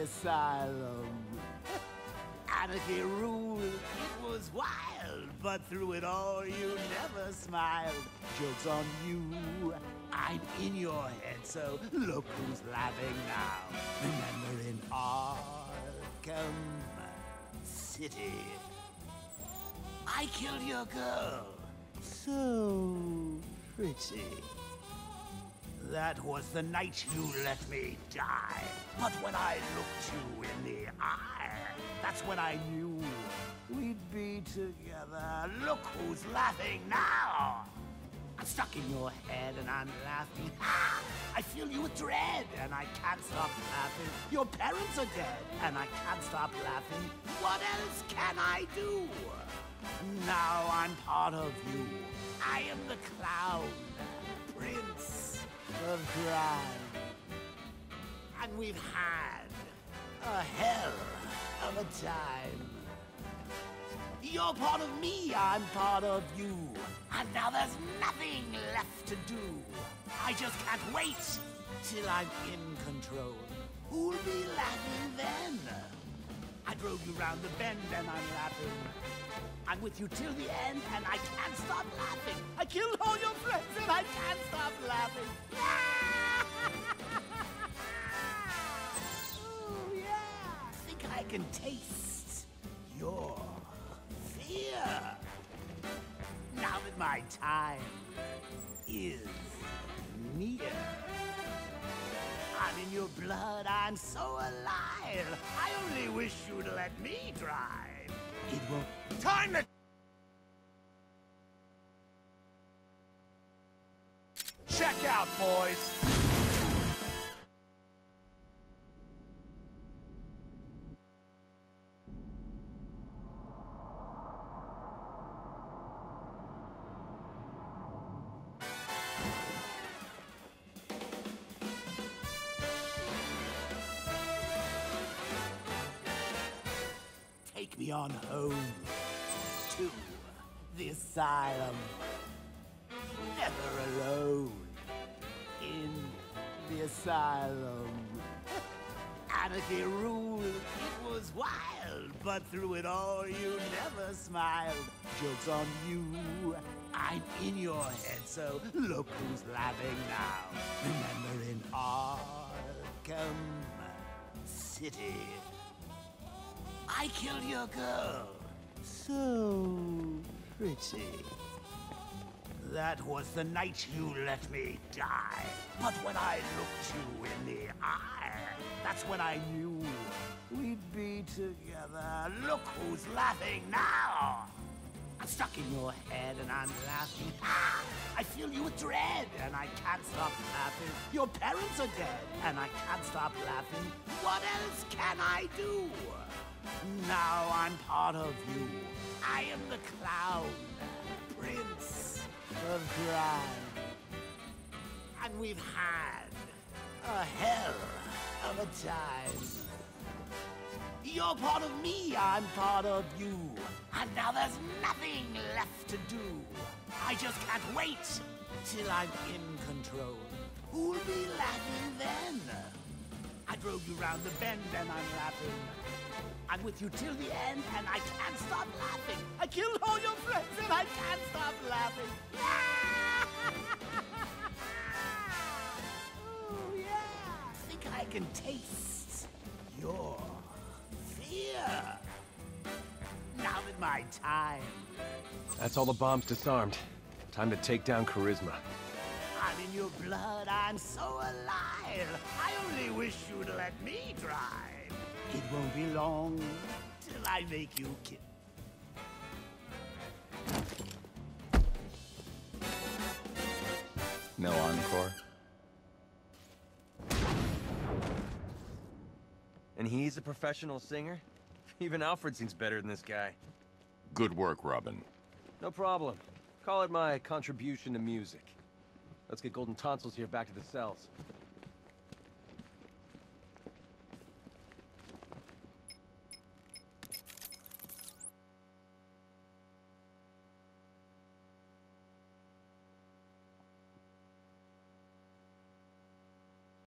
asylum. Anarchy ruled, it was wild, but through it all you never smiled. Joke's on you, I'm in your head, so look who's laughing now. Remember in Arkham City, I killed your girl. So pretty. That was the night you let me die. But when I looked you in the eye, that's when I knew we'd be together. Look who's laughing now. I'm stuck in your head and I'm laughing. Ah, I feel you with dread and I can't stop laughing. Your parents are dead and I can't stop laughing. What else can I do? Now I'm part of you. I am the clown, we've had a hell of a time. You're part of me, I'm part of you. And now there's nothing left to do. I just can't wait till I'm in control. Who'll be laughing then? I drove you round the bend and I'm laughing. I'm with you till the end and I can't stop laughing. I killed all your friends and I can't stop laughing. can taste your fear. Now that my time is near. I'm in your blood, I'm so alive. I only wish you'd let me drive. It won't. Time to. Check out, boys. On home to the asylum. Never alone in the asylum. Anarchy ruled, it was wild, but through it all you never smiled. Joke's on you, I'm in your head, so look who's laughing now. Remember in Arkham City. I killed your girl. So pretty. That was the night you let me die. But when I looked you in the eye, that's when I knew we'd be together. Look who's laughing now. I'm stuck in your head and I'm laughing. Ah, I fill you with dread and I can't stop laughing. Your parents are dead and I can't stop laughing. What else can I do? Now I'm part of you. I am the clown, prince of crime. And we've had a hell of a time. You're part of me, I'm part of you. And now there's nothing left to do. I just can't wait till I'm in control. Who'll be laughing then? I drove you round the bend and I'm laughing. I'm with you till the end and I can't stop laughing. I killed all your friends and I can't stop laughing. oh yeah. Think I can taste your fear. Now that my time That's all the bombs disarmed. Time to take down Charisma. I'm in your blood, I'm so alive. I only wish you'd let me drive. It won't be long till I make you kiss. No encore? And he's a professional singer? Even Alfred sings better than this guy. Good work, Robin. No problem. Call it my contribution to music. Let's get Golden Tonsils here back to the cells.